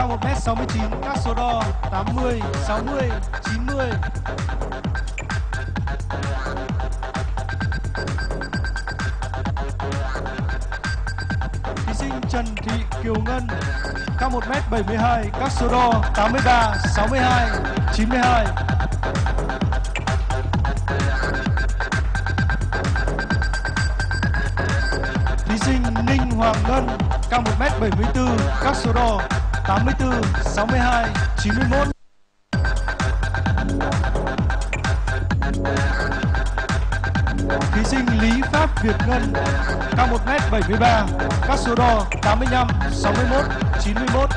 cao 1m69, cỡ đo 80, 60, 90. Thí sinh Trần Thị Kiều Ngân, cao 1m72, các số đo 83, 62, 92. Thí sinh Ninh Hoàng Ngân, cao 1m74, các số đo 84, 62, 91. Thí sinh Lý Pháp Việt Ngân, cao 1m73, các số đo 85, 61, 91.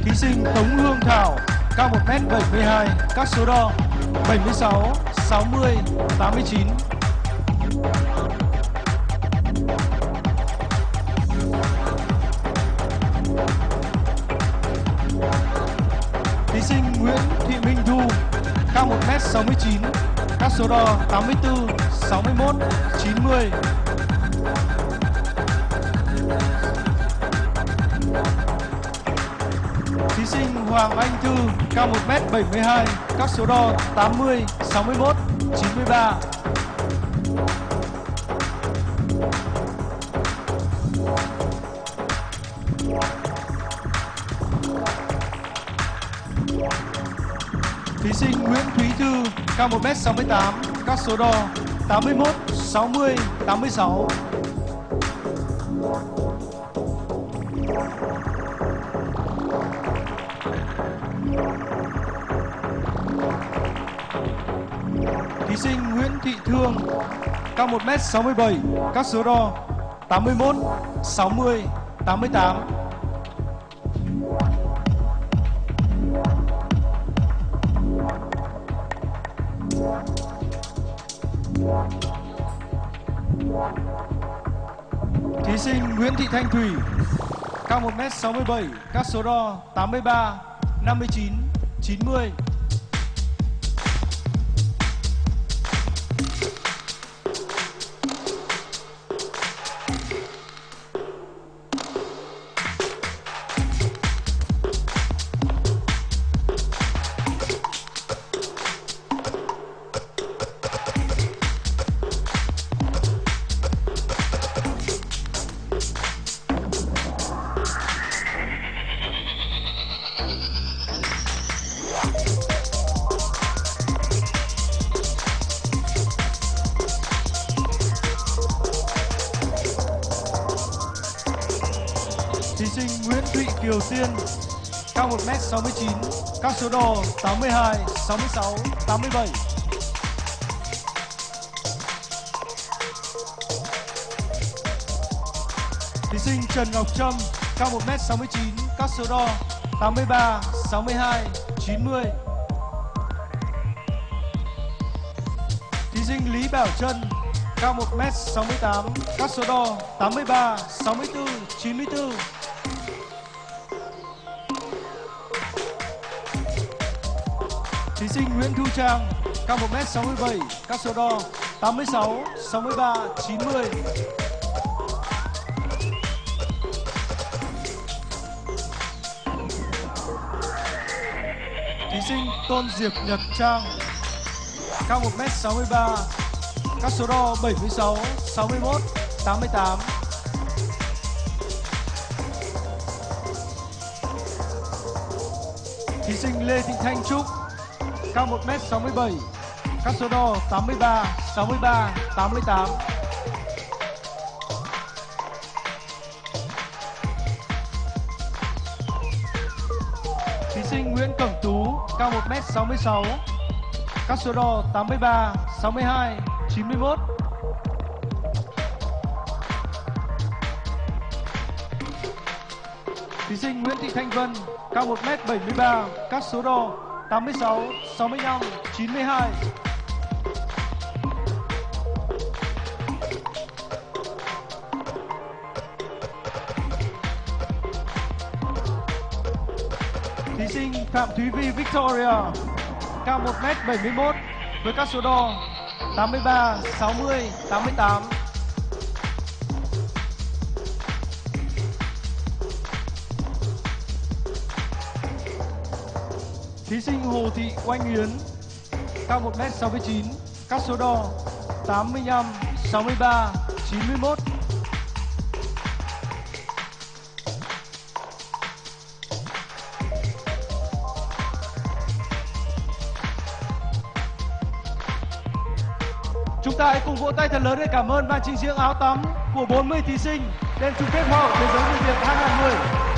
Thí sinh Tống Hương Thảo, cao 1m72, các số đo 76, 60, 89. Nguyễn Thị Minh Thu, cao 1m69, các số đo 84, 61, 90. Thí sinh Hoàng Anh Thư, cao 1m72, các số đo 80, 61, 93. Thí sinh Nguyễn Thúy Thư, cao 1m68, các số đo 81, 60, 86. Thí sinh Nguyễn Thị Thương, cao 1m67, các số đo 81, 60, 88. Nguyễn Thị Thanh Thủy, cao 1m67, các số đo 83, 59, 90. Sinh Nguyễn Thị Kiều Tiên, cao 1m69, các số đo 82, 66, 87. Thí sinh Trần Ngọc Trâm, cao 1m69, các số đo 83, 62, 90. Thí sinh Lý Bảo Trân, cao 1m68, các số đo 83, 64, 94. Thí sinh Nguyễn Thu Trang, cao 1m67, các số đo 86, 63, 90. Thí sinh Tôn Diệp Nhật Trang, cao 1m63, các số đo 76, 61, 88. Thí sinh Lê Thị Thanh Trúc, cao 1m67, các số đo 83, 63, 88. Thí sinh Nguyễn Cẩm Tú, cao 1m66, các số đo 83, 62, 91. Thí sinh Nguyễn Thị Thanh Vân, cao 1m73, các số đo 86, 65, 92. Thí sinh Phạm Thúy Vi Victoria, cao 1m71 với các số đo 83, 60, 88. Thí sinh Hồ Thị Oanh Yến, cao 1m69, các số đo 85, 63, 91. Chúng ta hãy cùng vỗ tay thật lớn để cảm ơn ban trình diễn áo tắm của 40 thí sinh đến chung kết Hoa hậu Thế giới người Việt 2020.